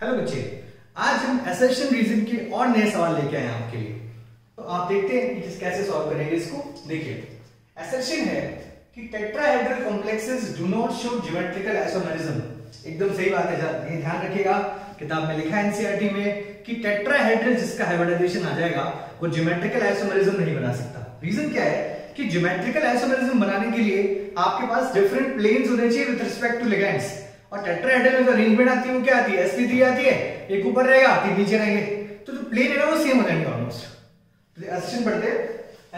Hello बच्चे, आज हम एसेशन रीजन के और नए सवाल लेके आए हैं आपके लिए। तो आप देखते हैं कि कैसे सॉल्व करेंगे इसको। देखिए एसेशन है कि tetrahedral complexes do not show geometrical isomerism एकदम सही बात है ये ध्यान रखिएगा। किताब में लिखा है एनसीईआरटी e में कि टेट्राहेड्रल जिसका हाइब्रिडाइजेशन आ जाएगा, वो ज्योमेट्रिकल आइसोमेरिज्म नहीं बना सकता। रीजन क्या है कि ज्योमेट्रिकल आइसोमेरिज्म बनाने के लिए आपके पास डिफरेंट प्लेन्स होने चाहिए विद रिस्पेक्ट टू लिगेंड्स और टेट्राहेड्रल में जो अरेंजमेंट आती है क्या आती है? Sp3 आती है, एक ऊपर रहेगा तीन नीचे रहेंगे। तो जो प्लेन है ना वो सेम हो जाएँगे ऑलमोस्ट तो एसेशन पढ़ते हैं।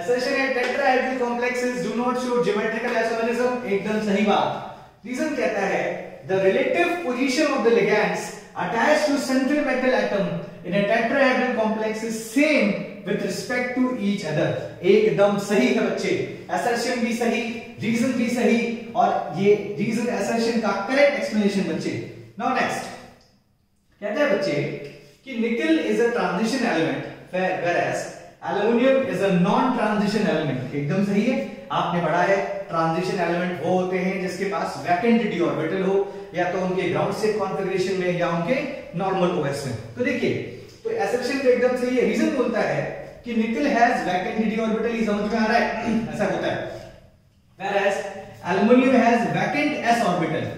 एसेशन है tetrahedral complexes do not show geometrical isomerism एकदम सही बात। रीजन कहता है the relative position of the ligands attached to central metal atom in a tetrahedral complex is same with respect to each other. एकदम सही है बच्चे। Assertion भी सही रीजन भी सही, और ये रीजन असर्शन का करेक्ट एक्सप्लेनेशन बच्चे। नाउ नेक्स्ट कहते हैं बच्चे कि nickel is a transition element whereas aluminium is a non transition element एकदम सही है। आपने पढ़ा है ट्रांजिशन एलिमेंट वो होते हैं जिसके पास वैकेंट डी ऑर्बिटल हो, या तो उनके ग्राउंड से कॉन्फ़िगरेशन में या उनके नॉर्मल ओएस में। तो देखिए तो एसेप्शन तो एकदम सही है। रीजन बोलता है कि निकल हैज़ वैकेंट डी ऑर्बिटल ये समझ में आ रहा है? ऐसा होता है। Whereas aluminium has vacant s orbital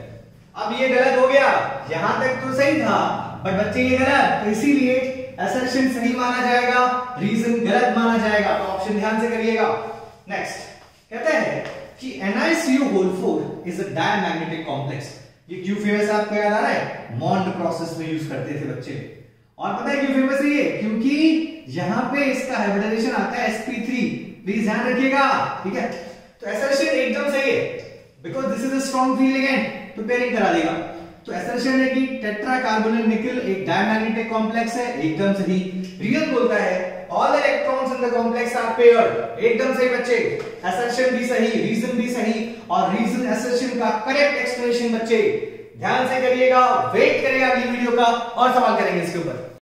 अब ये गलत हो गया। यहाँ तक तो सही था बट बच्चे, ये गलत। तो इसीलिए असर्शन सही माना जाएगा रीजन गलत माना जाएगा। तो ऑप्शन ध्यान से करिएगा। नेक्स्ट कहते हैं कि NiCO whole 4 is a diamagnetic complex ये क्यों फ़ेमस आपको याद आ रहा है? मॉन्ड प्रोसेस में यूज़ करते थे बच्चे। और पता है क्यों फ़ेमस है ये? क्योंकि यहाँ पे इसका हाइब्रिडाइजेशन आता है sp3 प्लीज़ ध्यान रखिएगा, ठीक है? तो एसर्शन एकदम सही है। Because this is a strong field again तो पेयरिंग करा देगा। तो एसर्शन है कि टेट्रा कार्बोनिल निकल एक डायमैग्नेटिक कॉम्प्लेक्स है, एकदम सही। रीजन बोलता है all electrons in the complex are paired एकदम सही बच्चे। एसर्शन भी सही रीजन भी सही, और रीजन एसर्शन का करेक्ट एक्सप्लेनेशन बच्चे। ध्यान से करिएगा वेट करेगा अगली वीडियो का और सवाल करेंगे इसके ऊपर।